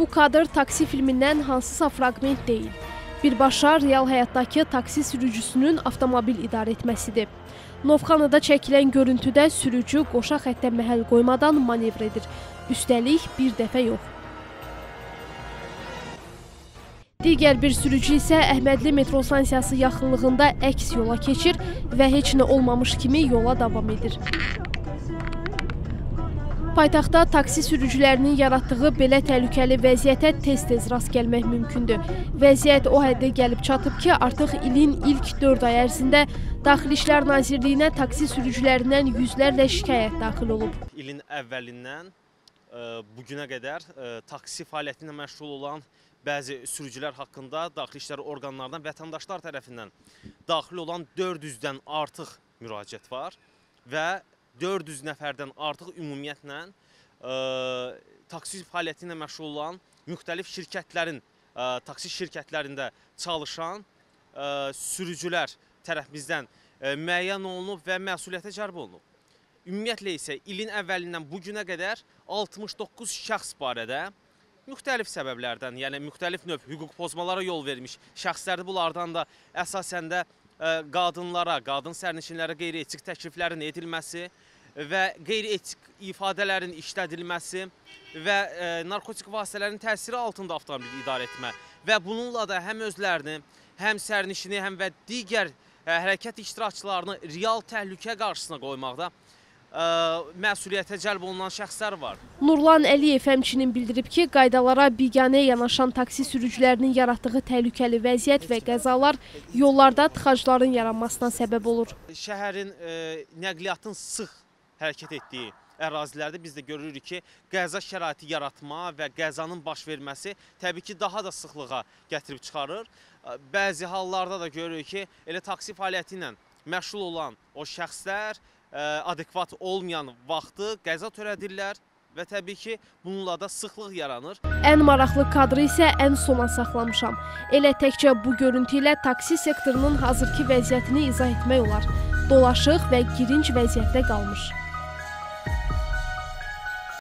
Bu kadr taksi filmindən hansısa fraqment deyil. Birbaşa real həyatdakı taksi sürücüsünün avtomobil idarə etməsidir. Novxanada çəkilən görüntüdə sürücü qoşa xəttə məhəl qoymadan manevr edir. Üstəlik bir dəfə yox. Digər bir sürücü isə Əhmədli metro stansiyası yaxınlığında əks yola keçir və heç nə olmamış kimi yola davam edir. Paytaxtda taksi sürücülərinin yaratdığı belə təhlükəli vəziyyətə tez-tez rast gəlmək mümkündür. Vəziyyət o həddə gəlib çatıb ki, artıq ilin ilk 4 ay ərzində Daxili İşlər Nazirliyinə taksi sürücülərindən yüzlərlə şikayət daxil olub. İlin əvvəlindən ə, bu günə qədər ə, taksi fəaliyyəti ilə məşğul olan bəzi sürücülər haqqında daxili işlər orqanlarından vətəndaşlar tərəfindən daxil olan 400-dən artıq müraciət var və 400 nəfərdən artıq ümumiyyətlə ə, taksi fəaliyyəti ilə məşğul olan müxtəlif şirkətlərin, ə, taksi şirkətlərində çalışan ə, sürücülər tərəfimizdən müəyyən olunub və məsuliyyətə cəlb olunub. Ümumiyyətlə isə ilin əvvəlindən bu günə qədər 69 şəxs barədə müxtəlif səbəblərdən, yəni müxtəlif növ hüquq pozmalara yol vermiş şəxslərdir. Bunlardan da əsasən də qadınlara, qadın sərnişinlərə qeyri-etik təkliflərin edilməsi və qeyri-etik ifadələrin işlədilməsi və ə, narkotik vasitələrin təsiri altında avtomobil idarə etmə və bununla da həm özlərini, həm sərnişini, həm və digər ə, hərəkət iştirakçılarını real təhlükə qarşısına qoymaqda ə, məsuliyyətə cəlb olunan şəxslər var. Nurlan Əliyev həmçinin bildirib ki, qaydalara biganə yanaşan taksi sürücülərinin yaratdığı təhlükəli vəziyyət və qəzalar yollarda tıxacların yaranmasına səbəb olur. Şəhərin ə, nəqliyyatın sıx hərəkət etdiyi ərazilərdə biz də görürük ki, qəza şəraiti yaratma və qəzanın baş verməsi təbii ki, daha da sıxlığa gətirib çıxarır. Bəzi hallarda da görürük ki, elə taksi fəaliyyəti ilə məşğul olan o şəxslər adekvat olmayan vaxtı qəza törədirlər və təbii ki, bununla da sıxlıq yaranır. Ən maraqlı kadrı isə ən sona saxlamışam. Elə təkcə bu görüntü ilə taksi sektorunun hazırki vəziyyətini izah etmək olar. Dolaşıq və girinc vəziyyətdə qalmış.